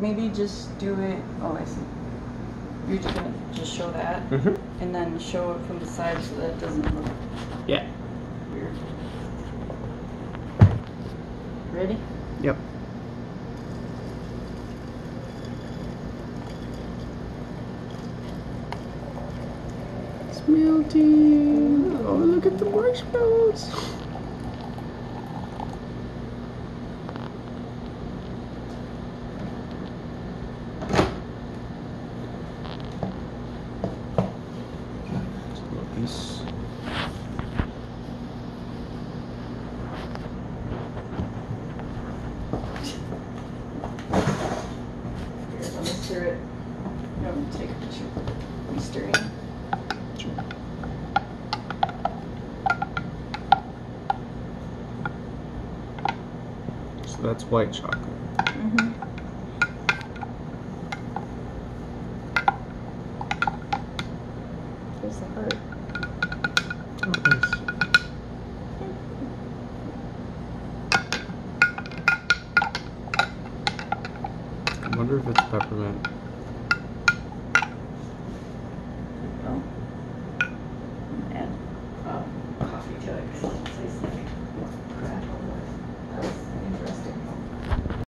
maybe just do it. Oh, I see. You're just gonna just show that, Mm-hmm. and then show it from the side so that it doesn't look Yeah. weird. Ready? Yep. It's melting. Oh, look at the marshmallows. Just a little piece. Here, let me stir it. No, take a picture. Let me stir it. So that's white chocolate. Mm-hmm. There's the heart. I wonder if it's peppermint. Add, uh, coffee to it.